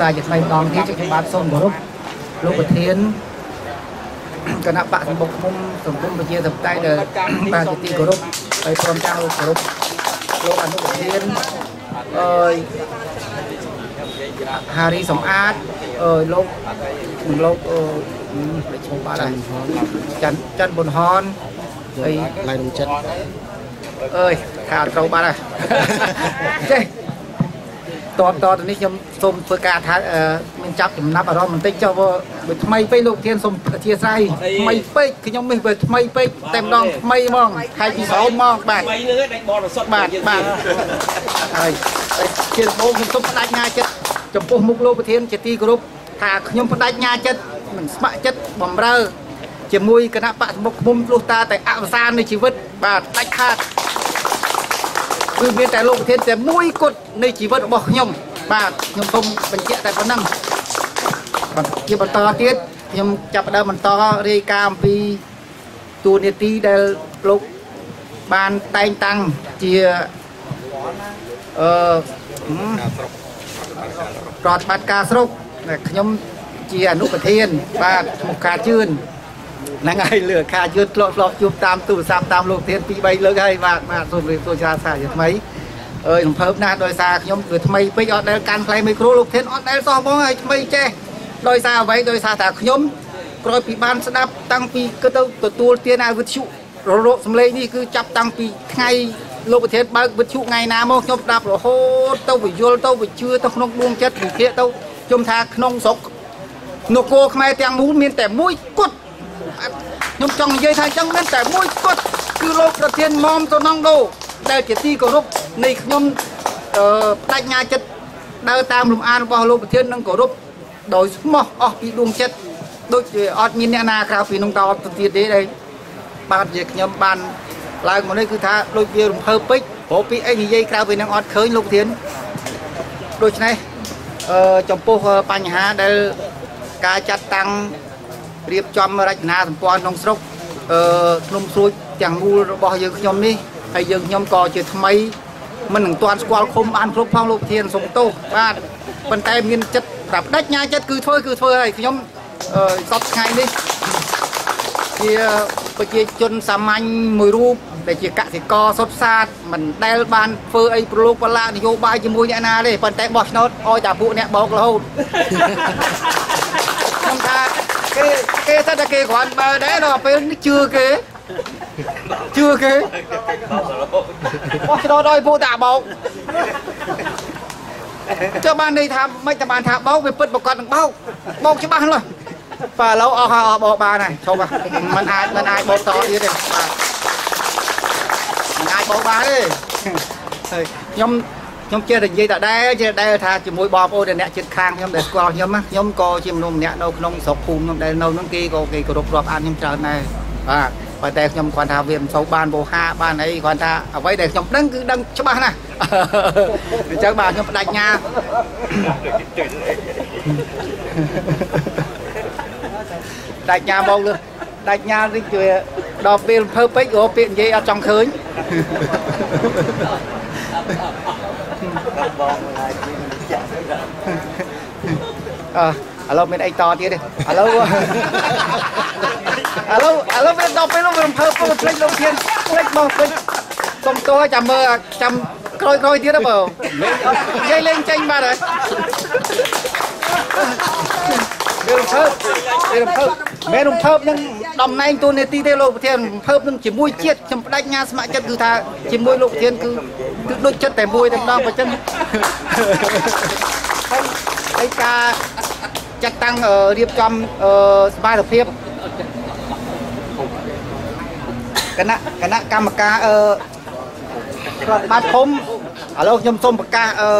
សាជាថ្មីម្ដងទៀតខ្ញុំបាទសូមគោរពលោកប្រធានគណៈបកសម្បុកឃុំសង្គមប្រជាធិបតេយ្យដែលបាទជាទីគោរពហើយព្រមទាំងលោកគោរពលោកអនុប្រធានអើយហារីសំអាតអើយលោកនិងលោកអឺលេខឈ្មោះបាទហើយច័ន្ទច័ន្ទប៊ុនហនហើយឡៃរំចិត្តអើយថាអត់ត្រូវបាត់ហើយចេះ តបតទៅនេះខ្ញុំសូមធ្វើការថាអឺមានចាប់ចំណាប់អារម្មណ៍បន្តិចចុះបើបើថ្មីពេកលោកធានសូមអធិស្ឋានថ្មីពេកខ្ញុំនេះបើថ្មីពេកតែម្ដងថ្មីហ្មងខែពីសោមហ្មងបាទថ្មីនឹងឯងបរិសុទ្ធបាទបាទហើយហើយជាដំបូងខ្ញុំសូមបដិញ្ញាចិត្តចំពោះមុខលោកប្រធានជាទីគោរពថាខ្ញុំបដិញ្ញាចិត្តមិនស្ម័គ្រចិត្តបំរើជាមួយគណៈបកសមុខឃុំលុះតាតែអវសាននៃជីវិតបាទដាច់ខាត គឺមានតែលោកប្រធានតែមួយគត់នៃជីវិតរបស់ខ្ញុំបាទខ្ញុំសូមបញ្ជាក់តែប៉ុណ្ណឹងបាទជាបន្តទៀតខ្ញុំចាប់ផ្ដើមបន្តរាយការណ៍អំពីទួលនីតិដែលលោកបានតែងតាំងជាអឺហឹមប្រតិបត្តិការស្រុកដែលខ្ញុំជាអនុប្រធាន បាទឈ្មោះការជឿន ហ្នឹងហើយលើការយឺតធ្លាប់ធ្លាប់ជួបតាមទូរស័ព្ទតាមលោកធាន2 3លើកហើយបាទបាទសូមរៀបសួរច្រើនសារជាថ្មីអើយរំភើបណាស់ដោយសារខ្ញុំគឺថ្មីពេកអត់ដែលកាន់ផ្លែមីក្រូលោកធានអត់ដែលសោះបងហើយថ្មីចេះដោយសារអ្វីដោយសារថាខ្ញុំក្រោយពីបានស្ដាប់តាំងពីគឺទៅទទួលទានអាវិទ្យុរលកសំឡេងនេះគឺចាប់តាំងពីថ្ងៃលោកប្រធានបើកវិទ្យុថ្ងៃណាមកខ្ញុំស្ដាប់រហូតទៅវិយល់ទៅវិជឿទៅក្នុងដួងចិត្តវិភាគទៅខ្ញុំថាក្នុងស្រុកនគរខ្មែរទាំងមូលមានតែមួយគត់ ខ្ញុំចង់និយាយថាអញ្ចឹងមានតែមួយគត់គឺលោកប្រធានមុំទៅនងដូដែលជាទីគោរពនៃខ្ញុំអឺបដិញ្ញាចិត្តដើរតាមលំអានរបស់លោកប្រធាននិងគោរពដោយស្មោះអស់ពីដួងចិត្តដូចជាអត់មានអ្នកណាក្រៅពីនោះតទៅទៀតទេដែលបាទជាខ្ញុំបានឡើងមកនេះគឺថាដូចវារំភើបពេកព្រោះពីអីនិយាយក្រៅពីនឹងអត់ឃើញលោកប្រធានដូច្នេះអឺចំពោះបញ្ហាដែលការចាត់តាំង រៀបចំរចនាសម្ព័ន្ធក្នុងស្រុកអឺភ្នំស្រួចទាំងមូលរបស់យើងខ្ញុំនេះហើយយើងខ្ញុំក៏ជាថ្មីមិននឹងទាន់ស្គាល់ឃុំបានគ្រប់ផងលោកប្រធានសុំទោសបាទប៉ុន្តែមានចិត្តប្រាប់ដាច់ញ៉ាចិត្តគឺធ្វើគឺធ្វើហើយខ្ញុំអឺសពថ្ងៃនេះជាប្រជាជនសាមញ្ញមួយរូបដែលជាកសិករសុទ្ធសាធមិនដែលបានធ្វើអីប្រឡូកប្រឡានយោបាយជាមួយអ្នកណាទេប៉ុន្តែបោះឆ្នោតឲ្យតែពួកអ្នកបោករហូតខ្ញុំថា គេគេតែតែគេគ្រាន់បើដែរដល់ពេលនេះជឿគេជឿគេបោះឆ្នោតឲ្យពូតាបោកចុះបានន័យថាមិនតែបានថាបោកវាពិតប្រកបនឹងបោកបោកច្បាស់ឡើយបាទឥឡូវអស់ហើយអស់បោកបានហើយឈប់មិនអាចមិនអាចបោកតទៀតទេបាទមិនអាចបោកបានទេខ្ញុំ ខ្ញុំចេះតែនិយាយតែដែរចេះតែដែរថាជាមួយបងប្អូនដែលអ្នកចិត្តខាងខ្ញុំដែលស្គាល់ខ្ញុំណាខ្ញុំក៏ជាមនុស្សម្នាក់នៅក្នុងស្រុកភូមិខ្ញុំដែលនៅហ្នឹងគេក៏គេគោរពរាប់អានខ្ញុំច្រើនដែរបាទប៉ុន្តែខ្ញុំគាត់ថាវាមិនសូវបានវោហាបានអីគាត់ថាអ្វីដែលខ្ញុំដឹងគឺដឹងច្បាស់ណាស់អញ្ចឹងបាទខ្ញុំបដិញ្ញាដាច់ញ៉ាមកលើដាច់ញ៉ានេះជួយដល់ពេលភើពេករកពាក្យនិយាយអត់ចង់ឃើញ អឺឥឡូវមានអីតទៀតទេឥឡូវឥឡូវឥឡូវមានដល់ពេលនោះវារំភើបពុកភ្លេចលោកធានភ្លេចមកភ្លេចសុំទោសចាំមើលចាំក្រោយក្រោយទៀតបើនិយាយលេងចេញបាត់ហើយវារំភើបវារំភើប មែនរំភើបនឹងតំណែងទូនេតិទេលោកប្រធានរំភើបនឹងជាមួយជាតិខ្ញុំបដិញ្ញាស្ម័គ្រចិត្តគឺថាជាមួយលោកប្រធានគឺគឺដូចចិត្តតែមួយតែម្ដងបើចឹងហើយហើយការចាត់តាំងអឺរៀបចំអឺសមាជិកគណៈគណៈកម្មការអឺប្រតិបត្តិឃុំឥឡូវខ្ញុំសូមប្រកាសអឺ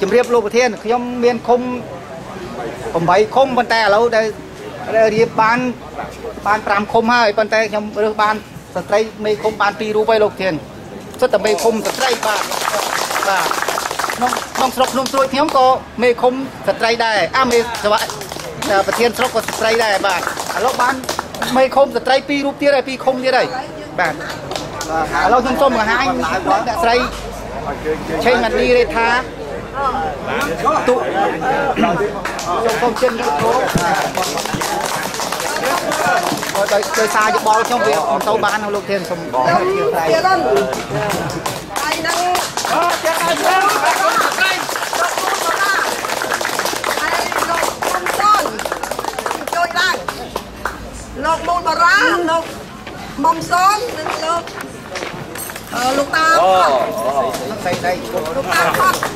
ជម្រាបលោកប្រធានខ្ញុំមានឃុំ8ឃុំប៉ុន្តែឥឡូវដែលដែល រៀបបានបាន5ឃុំហើយប៉ុន្តែខ្ញុំរើសបានស្ត្រីមេឃុំបាន2រូបហើយលោកប្រធានសិតតែមេឃុំស្ត្រីបាទបាទក្នុងក្នុងស្រុកភ្នំស្រួយខ្ញុំក៏មេឃុំស្ត្រីដែរអាមេសវៈប្រធានស្រុកក៏ស្ត្រីដែរបាទឥឡូវបានមេឃុំស្ត្រីពីររូបទៀតហើយពីរឃុំទៀតហើយបាទឥឡូវខ្ញុំសូមបង្ហាញអ្នកស្រីឆេងម៉ានីរេថា ទុសូមជិនទៅគ្រូដោយដោយសារយោបល់ខ្ញុំវាមិនទៅបានលោកធានសូមបងឲ្យជាត្រៃ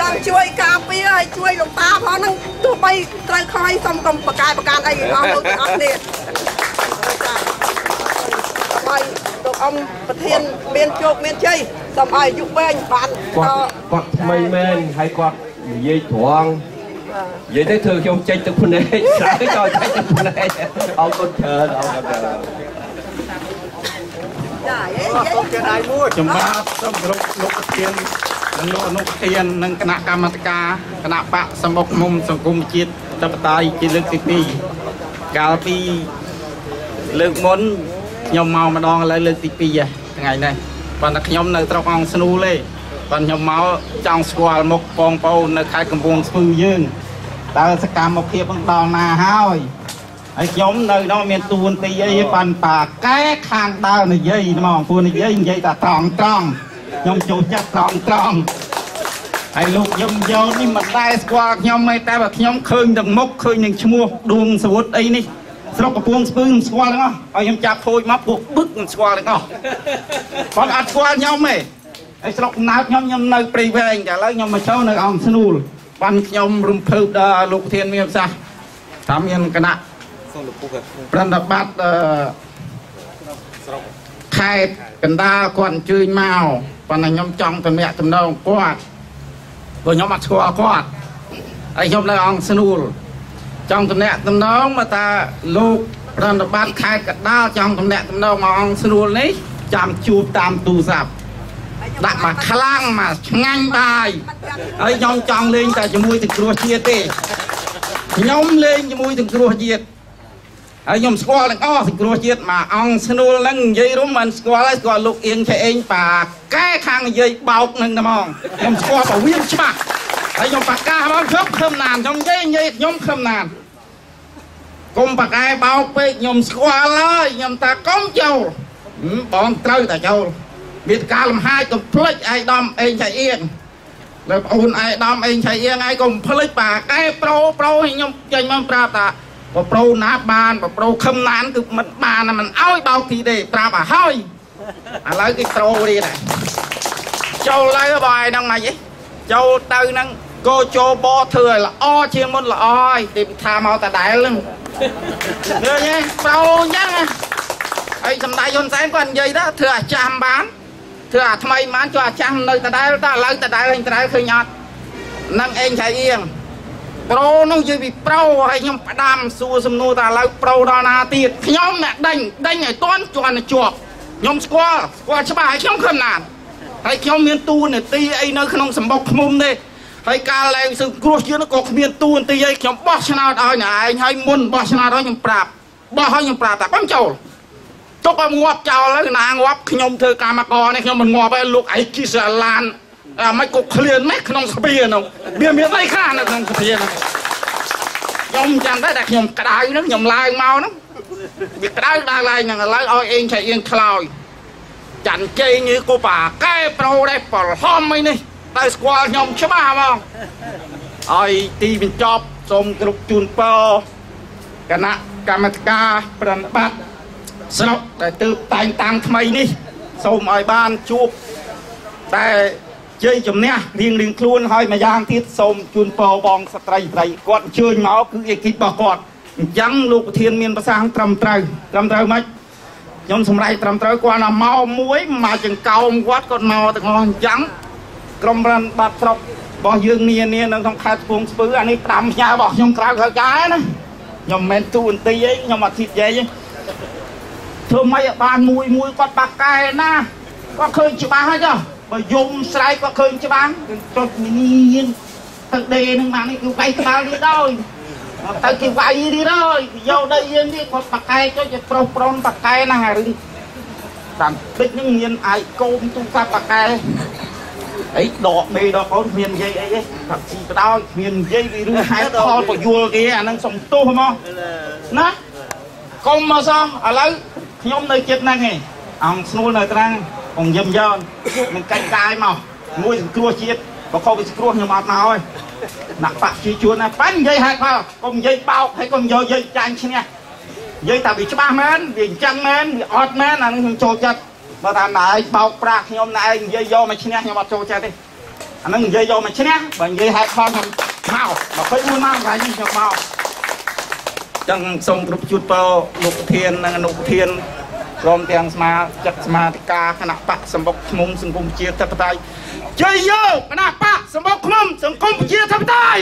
ចង់ជួយការពារហើយជួយលោកតាផងហ្នឹងទោះបីត្រូវខ້ອຍសុំកុំបកកាយបកានអីអស់លោកទាំងអស់គ្នាហើយលោកអ៊ំប្រធានមានជោគមានជ័យសូមឲ្យអាយុវែងបានគាត់គាត់ថ្មីមែនហើយគាត់និយាយត្រង់និយាយទៅធ្វើខ្ញុំចេញទឹកភ្នែកស្រាយក៏ចេញទឹកភ្នែកអរគុណច្រើនអរគុណច្រើនចាសូមជាដៃមួយចំបាប់សូមគោរពលោកប្រធាន និងលោកអនុប្រធាននិងគណៈកម្មាធិការគណៈបកសម្បុកមុំសង្គមជាតិតបតៃជាលើកទី2កាលពីលើកមុនខ្ញុំមកម្ដងឥឡូវលើកទី2ថ្ងៃនេះប៉ុន្តែខ្ញុំនៅត្រកអង្គស្នូលទេប៉ុន្តែខ្ញុំមកចង់ស្គាល់មុខបងប្អូននៅខេត្តកំពង់ស្ពឺយើងតើសកម្មភាពនឹងដល់ណាហើយហើយខ្ញុំនៅនោះមានទួនទីអីប៉ាន់ប៉ាកែខាងដើរនិយាយហ្មងពួកនិយាយនិយាយតែត្រង់ត្រង់ ខ្ញុំចូលចិត្តត្រង់ត្រង់ហើយលោកយឹមយោនេះមិនដែរស្គាល់ខ្ញុំទេតែបើខ្ញុំឃើញទាំងមុខឃើញនឹងឈ្មោះដួងសវុតអីនេះស្រុកកំពង់ស្ពឺមិនស្គាល់ទាំងអស់ហើយខ្ញុំចាប់ខូចមកពួកបឹកមិនស្គាល់ទាំងអស់គាត់អត់ស្គាល់ខ្ញុំទេហើយស្រុកកំណើតខ្ញុំខ្ញុំនៅព្រៃវែងតែឥឡូវខ្ញុំមកចូលនៅអង្គស្នូលបានខ្ញុំរំភើបដល់លោកធានមានប្រសាសន៍ថាមានគណៈប្រណិប័តខេត្តកណ្ដាលគាត់អញ្ជើញមក ប៉ុន្តែខ្ញុំចង់តំណាក់តំណងគាត់ព្រោះខ្ញុំអត់ស្គាល់គាត់ហើយខ្ញុំនៅអង្គស្នួលចង់តំណាក់តំណងមកតាលោកប្រណិប័តខេត្តកណ្ដាលចង់តំណាក់តំណងមកអង្គស្នួលនេះចាំជួបតាមទូរស័ព្ទដាក់មកខ្លាំងមកឆ្ងាញ់បាយហើយខ្ញុំចង់លេងតែជាមួយទឹកគ្រោះជាតិទេខ្ញុំលេងជាមួយទឹកគ្រោះជាតិ ហើយខ្ញុំស្គាល់ទាំងអស់សង្គ្រោះជាតិមកអង្គស្នួលហ្នឹងនិយាយរួមមិនស្គាល់ហើយស្គាល់លោកអៀងឆៃអេងប៉ាកែខាងនិយាយបោកនឹងតែហ្មងខ្ញុំស្គាល់បើវាច្បាស់ហើយខ្ញុំប្រកាសមកខ្ញុំខឹមណានខ្ញុំនិយាយនិយាយខ្ញុំខឹមណានកុំប្រកែបោកពេកខ្ញុំស្គាល់ហើយខ្ញុំតាកុំចូលបងត្រូវតែចូលមានការលំហាយកុំភ្លេចឯកឧត្តមអេងឆៃអៀងលើប្អូនឯកឧត្តមអេងឆៃអៀងឯងកុំភ្លេចប៉ាកែប្រូប្រូខ្ញុំចេញមកប្រាប់ថា បប្រូណាបានបប្រូខឹមណានគឺមិនបានមិនអោយបោកទីទេប្រាប់ឲ្យហើយឥឡូវគេប្រូរៀនហើយចូលឡើយបើឯហ្នឹងមិនហីចូលទៅហ្នឹងកោចូលបធ្វើឲ្យល្អជាងមុនល្អហើយទីថាមកតដែលហ្នឹងឃើញទេប្រូអញ្ចឹងហើយសម្ដេចហ៊ុនសែនគាត់និយាយថាធ្វើអាចាស់បានធ្វើអាថ្មីបានចុះអាចាស់នៅតដែលតឥឡូវតដែលវិញតដែលឃើញអត់នឹងអេងឆៃអៀង ប្រូនោះនិយាយពីប្រូហើយខ្ញុំផ្ដាំសួរសំណួរថាឥឡូវប្រូដល់ណាទៀតខ្ញុំអ្នកដេញដេញឲ្យតន់ជន់ជាប់ខ្ញុំស្គាល់ស្គាល់ច្បាស់ហើយខ្ញុំខំណានហើយខ្ញុំមានតួនាទីអីនៅក្នុងសម្បុកឃុំទេហើយការលែងសឹងគ្រោះជាក៏គ្មានតួនាទីអីខ្ញុំបោះឆ្នោតឲ្យអ្នកឯងហើយមុនបោះឆ្នោតឲ្យខ្ញុំប្រាប់បោះឲ្យខ្ញុំប្រាប់ថាបងចូលទុកឲ្យងាប់ចោលហើយណាងាប់ខ្ញុំធ្វើកម្មករនេះខ្ញុំមិនងាប់ទេលោកឯគីសាឡាន អាមិនក៏ឃ្លានម៉េចក្នុងស្ពានោះវាមានអីខ្លះនៅក្នុងស្ពានោះខ្ញុំចាំតែតែខ្ញុំក្តៅហ្នឹងខ្ញុំឡើងមកហ្នឹងវាក្តៅដើរឡើងហ្នឹងឥឡូវឲ្យអេងឆៃអៀងខ្លោយចាន់ជេងនេះក៏បាកែប្រូដែរប្រហមអីនេះតែស្គាល់ខ្ញុំច្បាស់ហ្មងឲ្យទីបញ្ចប់សូមគ្រប់ជូនពរគណៈកម្មការប្រណិប័តស្រុកដែលទើបតែងតាំងថ្មីនេះ សូមឲ្យបានជួបតែ ជ័យជំនះរៀងរៀងខ្លួនហើយម្យ៉ាងទៀតសូមជូនពរបងស្ត្រីស្រីគាត់អញ្ជើញមកគឺអេគីបរបស់គាត់អញ្ចឹងលោកប្រធានមានប្រសាសន៍ត្រឹមត្រូវត្រឹមត្រូវមិនខ្ញុំសម្រេចត្រឹមត្រូវគាត់ណាមកមួយមកចង្កោមគាត់គាត់មកទាំងអស់អញ្ចឹងក្រុមរានបាត់ស្រុករបស់យើងនានានៅក្នុងខេត្តស្ពងស្ពឺអានេះ5ផ្ញើរបស់ខ្ញុំក្រៅក្រៅការណាខ្ញុំមិនមែនទូអន្ទីទេខ្ញុំអធិស្ឋានទេធ្វើម៉េចឲ្យបានមួយមួយគាត់បាក់កែណាគាត់ឃើញច្បាស់ហើយចុះ បើយំស្រែកគាត់ឃើញច្បាស់ចុចមានទឹកដេនឹងបាននេះគឺវាយក្បាលនេះដោយទៅគេវាយនេះហើយយកដីយើងនេះគាត់បាក់កែចុចឲ្យប្រុសប្រុនបាក់កែណារឿងតាមពេជ្រនឹងមានអាយកូនទូសាប់បាក់កែអីដកមេដកកូនគ្មាននិយាយអីទេថាជីបដោយគ្មាននិយាយពីរឿងហេតុផលពយល់គេអានឹងសំទោសហ្មងណាកុំមកសោះឥឡូវខ្ញុំនៅចិត្តហ្នឹងឯងអង្គស្នួលនៅត្រាំង អង្គយឹមយ៉ននឹងកាច់កាយមកមួយសង្គ្រោះជាតិបើខុសពីសង្គ្រោះខ្ញុំអត់មកហើយដាក់បាក់ជីជួនណាបាញ់និយាយហេតុផលកុំនិយាយបោកហើយកុំយកយាយចាញ់ឈ្នះនិយាយតែវាច្បាស់មែនវាអញ្ចឹងមែនវាអត់មែនអានឹងខ្ញុំចូលចិត្តបើតាមណែឯងបោកប្រាស់ខ្ញុំណែឯងនិយាយយកមកឈ្នះខ្ញុំអត់ចូលចិត្តទេអានឹងនិយាយយកមកឈ្នះបើនិយាយហេតុផលខ្ញុំមក24ម៉ោងថ្ងៃនេះខ្ញុំមកចឹងសូមគ្រប់ជួតពរលោកប្រធាននិងអនុប្រធាន ព្រមទាំងសមាជិកសមាធិការគណៈបកសម្បុកឃុំសង្គមជាធិបតេយ្យជ័យយោគណៈបកសម្បុកឃុំសង្គមជាធិបតេយ្យ